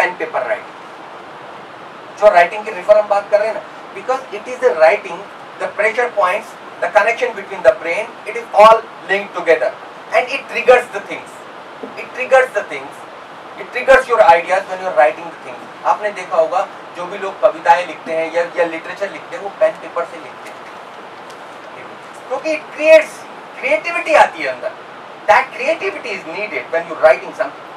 Pen paper writing जो writing की refer हम बात कर रहे हैं ना? Because it is the writing the pressure points the connection between the brain it is all link together and it triggers the things it triggers the things it triggers your ideas when you are writing the things आपने देखा होगा, जो भी लोग कविताएँ लिखते हैं या या लिटरेचर लिखते हैं, वो पेन पेपर से लिखते हैं। क्योंकि इट क्रिएट्स क्रिएटिविटी आती है अंदर। That creativity is needed when you writing something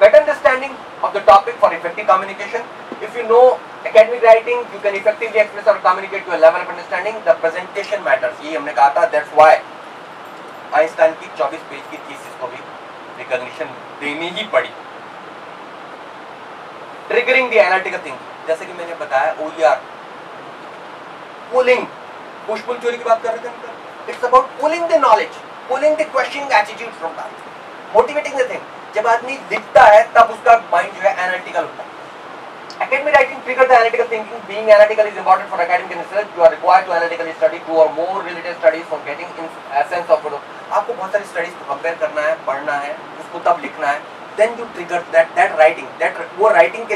better understanding of the topic for effective communication. If you know academic writing, you can effectively express or communicate to a level of understanding. The presentation matters. ये हमने कहा था. That's why Einstein की 24 page की thesis को भी recognition देनी ही पड़ी. Triggering the analytical thinking. जैसे कि मैंने बताया OER, pulling, push pull theory की बात कर रहे थे. It's about pulling the knowledge, pulling the questioning attitude from that, motivating the thing. जब आदमी लिखता है तब उसका माइंड जो है एनालिटिकल होता है Academic writing triggers the analytical thinking. Being analytical is important for academic research. You are required to analytically study two or more related studies for getting in essence of it. आपको बहुत सारी studies को compare करना है पढ़ना है उसको तब लिखना है then you trigger that that writing that वो राइटिंग के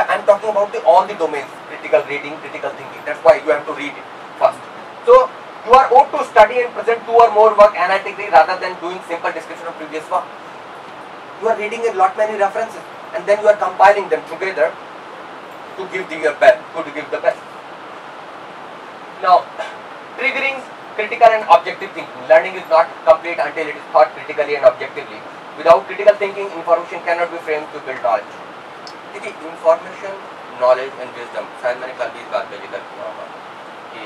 am talking about the all the domains critical reading critical thinking that's why you have to read it first so You are owed to study and present two or more work analytically rather than doing simple description of previous work. You are reading a lot many references and then you are compiling them together to give the best, to give the best. Now, triggering critical and objective thinking. Learning is not complete until it is thought critically and objectively. Without critical thinking, information cannot be framed to build knowledge. देखिए information knowledge and wisdom शायद मैंने कल भी इस बात पे जिक्र किया होगा कि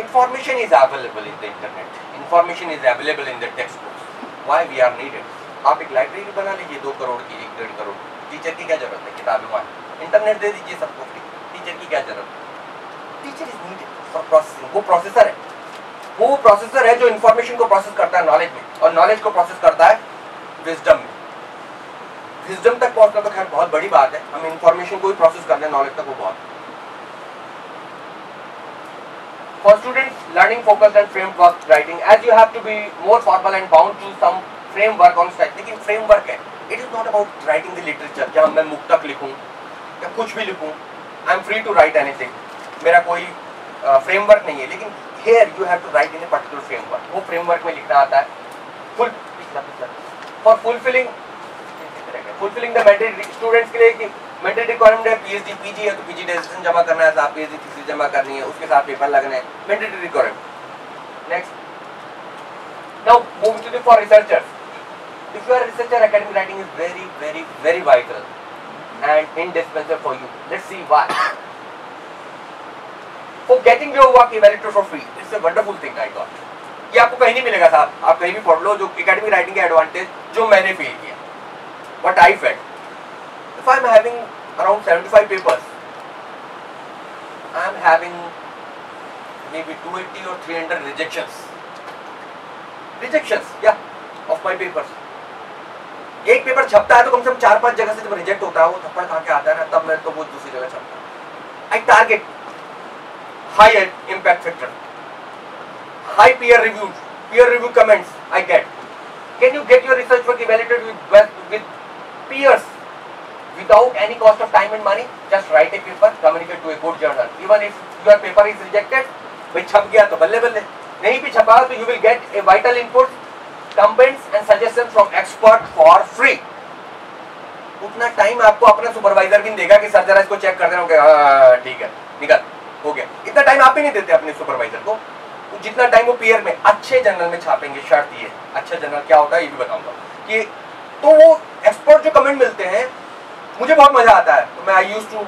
information is available in the internet. Information is available in the textbooks. Why we are needed? आप एक लाइब्रेरी बना लीजिए, दो करोड़ की, एक डेढ़ करोड़ टीचर की क्या ज़रूरत है? किताबें वहाँ इंटरनेट दे दीजिए सबको फ्री टीचर की क्या ज़रूरत है? Teacher is needed for processing वो प्रोसेसर है। वो प्रोसेसर है जो इंफॉर्मेशन को प्रोसेस करता है नॉलेज में। और नॉलेज को प्रोसेस करता है विजडम में। विजडम तक पहुँचना तो खैर बहुत बड़ी बात है। हम इंफॉर्मेशन को भी प्रोसेस कर लें नॉलेज तक वो बहुत। For students learning focused and framework writing, as you have to be more formal and bound to some framework on style. लेकिन framework है. It is not about writing the literature. जहाँ मैं मुक्तक लिखूँ या कुछ भी लिखूँ. I am free to write anything. कोई फ्रेमवर्क uh, नहीं है लेकिन here you have to write in a particular framework. वो framework में लिखना आता है. Full for fulfilling fulfilling the mandatory students के लिए कि मैंडेट रिक्वायरमेंट है पीएचडी पीजी है तो पीजी डेजिशन जमा करना है साथ पीएचडी थीसिस जमा करनी है, उसके साथ पेपर लगने हैं। Mandate requirement next now moving to the for researchers if you are researcher academic writing is very very very vital and indispensable for you let's see why for getting your work evaluated for free it's a wonderful thing I got ये आपको कहीं नहीं मिलेगा साहब। आप कहीं भी पढ़ लो जो एकेडमिक राइटिंग के एडवांटेज जो मैंने फील किया। What I felt If I'm having around 75 papers, I'm having maybe 280 or 300 rejections. Rejections, yeah, of my papers. एक पेपर छपता है तो कम से कम चार पाँच जगह से जब रिजेक्ट होता है वो थप्पड़ खा के आता है ना तब मैं तो वो दूसरी जगह छपता हूँ I target high impact factor high peer reviews peer review comments i get can you get your research work evaluated with with peers without any cost of time and money just write a paper communicate to a good journal even if your paper is rejected भाई छप गया तो बल्ले बल्ले नहीं भी छपा तो you will get a vital input comments and suggestions from expert for free उतना टाइम आपको अपना सुपरवाइजर भी देगा कि सर जरा इसको चेक कर देना ठीक है निकल हो गया इतना टाइम आप ही नहीं देते अपने सुपरवाइजर को जितना टाइम वो पीयर में अच्छे जर्नल में छापेंगे शर्त ये अच्छा जर्नल क्या होता है ये भी बताऊँगा कि तो वो एक्सपर्ट जो कमेंट मिलते हैं मुझे बहुत मज़ा आता है। तो मैं I use to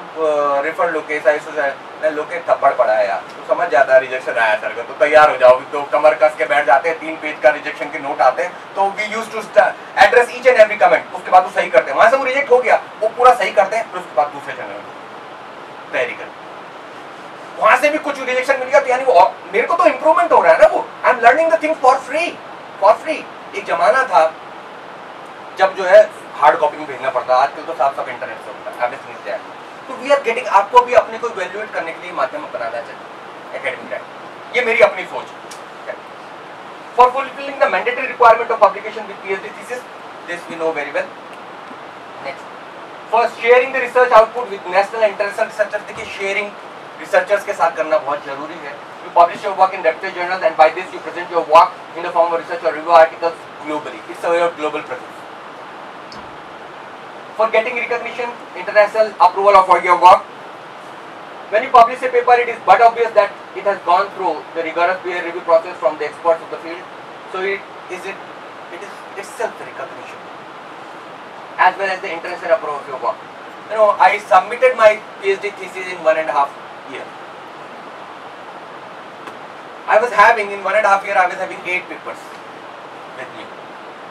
refer Lokesh I मैं लोकेश थप्पड़ पड़ा है यार। तो समझ जाता है रिजेक्शन आया सर का। तो तैयार हो जाओ। तो कमर कस के बैठ जाते हैं। तीन पेज का रिजेक्शन के नोट आते हैं। तो we use to address each and every comment उसके बाद वो सही करते हैं। वहाँ से वो रिजेक्ट हो गया। वो पूरा सही करते हैं। फिर उसके बाद दूसरे चैनल में। तैयारी करते वहाँ से भी कुछ रिजेक्शन मिल गया। तो यानी वो मेरे को तो इंप्रूवमेंट हो रहा है ना वो। I am learning the thing for free for free एक जमाना था। जब जो है हार्ड कॉपी में भेजना पड़ता है। आजकल तो साफ़ साफ़ इंटरनेट से होता है। एवरेज नीचे तो वी आर गेटिंग आपको भी अपने को इवेल्यूएट करने के लिए माध्यम बनाना चाहिए। अकेडमिक रैंक ये मेरी अपनी सोच। For fulfilling the mandatory requirement of publication with PhD thesis this we know very well for sharing the research output with national international researchers देखिए शेयरिंग रिसर्चर्स के साथ करना बहुत ज़रूरी है। You publish your work in reputed journals and by this you present your work in the form of research और review articles globally it's a your global presence for getting recognition international approval of your work when you publish a paper it is but obvious that it has gone through the rigorous peer review process from the experts of the field. So it is it it is itself recognition as well as the international approval of your work you know i submitted my phd thesis in one and a half year. I was having in one and a half year i was having eight papers with me.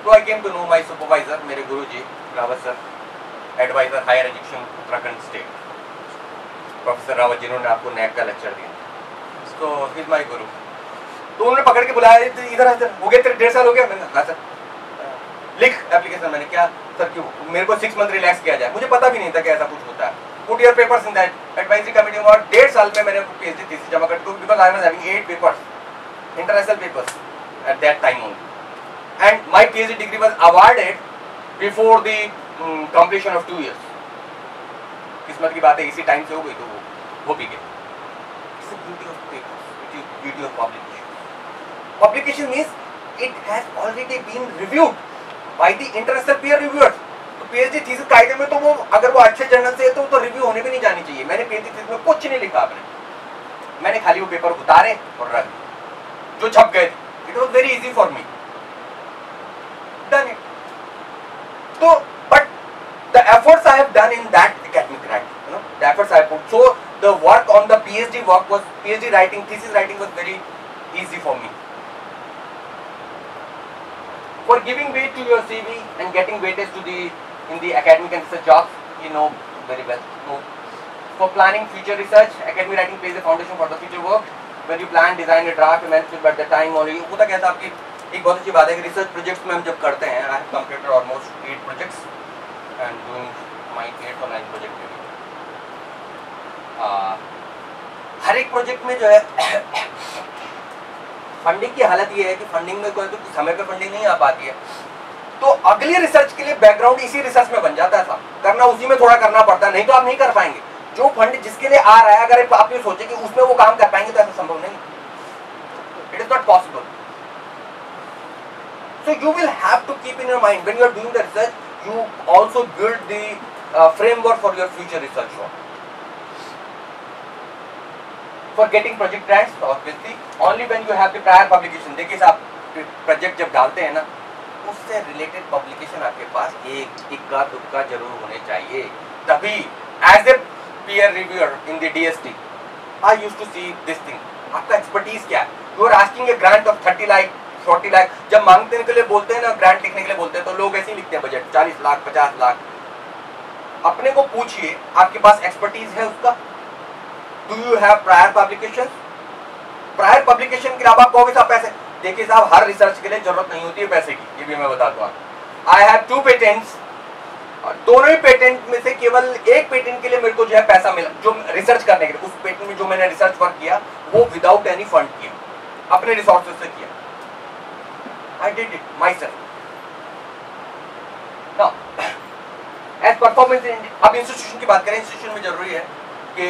So i came to know my supervisor mere guru ji rawat sir advisor higher education Uttarakhand state professor Rawat जिन्होंने आपको NAAC का lecture दिया। तो is my गुरु तो उन्होंने पकड़ के बुलाया, इधर इधर हो गया तेरे, डेढ़ साल हो गया? मैंने कहा सर लिख एप्लीकेशन मैंने क्या सर क्यों? मेरे को सिक्स मंथ रिलैक्स किया जाए। मुझे पता भी नहीं था कि ऐसा कुछ होता है। Put your papers in that advisory committee और डेढ़ साल में मैंने पीएचडी थीसिस जमा कर because I was having eight papers international papers at that time only and my PhD degree was awarded before the completion of two years किस्मत की बात है इसी टाइम से हो गई तो वो हो भी beauty of publication publication means it has already been reviewed by the international peer reviewers तो पीएचडी थीसिस कायदे में तो वो अगर वो अच्छे जर्नल से है तो तो रिव्यू होने भी नहीं जानी चाहिए। मैंने पीएचडी थीसिस में कुछ नहीं लिखा आपने मैंने खाली वो पेपर उतारे और रख जो छप गए थे। It was very easy for me done it तो but the efforts I have done in that academic writing you know the efforts i put so the work on the phd work was phd writing thesis writing was very easy for me for giving weight to your CV and getting weightage to the in the academic and research jobs, you know very well. So, for planning future research, academic writing plays a foundation for the future work. When you plan, design a draft, manuscript at the time only. होता कैसा आपकी एक बहुत अच्छी बात है कि research projects में हम जब करते हैं I have completed almost eight projects and doing my eight और नाइन प्रोजेक्ट में हर एक प्रोजेक्ट में जो है फंडिंग की हालत ये है कि फंडिंग में कोई तो समय पे फंडिंग नहीं आ पाती है। तो अगली रिसर्च के लिए बैकग्राउंड इसी रिसर्च में बन जाता था। करना उसी में थोड़ा करना पड़ता, नहीं तो आप नहीं कर पाएँगे। जो फंड जिसके लिए आ रहा है, अगर आप ये सोचे कि उसमें वो काम कर पाएँगे तो ऐसा संभव नहीं। It is not possible so you will have to keep in your mind when you are doing the research you also build the uh, framework for your future research work for getting project grants obviously only when you have the prior publication देखिए साहब project जब डालते हैं ना उससे related publication आपके पास एक इक्का दुक्का ज़रूर होने चाहिए तभी as a peer reviewer in the DST I used to see this thing आपका एक्सपर्टीज क्या है you are asking a grant of 30 lakh 40 lakh जब मांगने के लिए बोलते हैं ना ग्रांट लिखने के लिए बोलते हैं तो लोग ऐसे ही लिखते हैं बजट 40 लाख 50 लाख। अपने को पूछिए, आपके पास एक्सपर्टीज है उसका? Do you have prior publication prior publication के अलावा आप कहोगे साहब पैसे। देखिए साहब, हर रिसर्च के लिए ज़रूरत नहीं होती है पैसे की, ये भी मैं बता दूँ आई हैव टू पेटेंट्स दोनों ही पेटेंट में से केवल एक पेटेंट के लिए मेरे को जो है पैसा मिला, जो रिसर्च करने के लिए, उस पेटेंट में जो मैंने रिसर्च वर्क किया, वो विदाउट एनी फंड किया। अपने रिसोर्सेज से it myself. Now, as performance in अब इंस्टीट्यूशन की बात करें इंस्टीट्यूशन में ज़रूरी है कि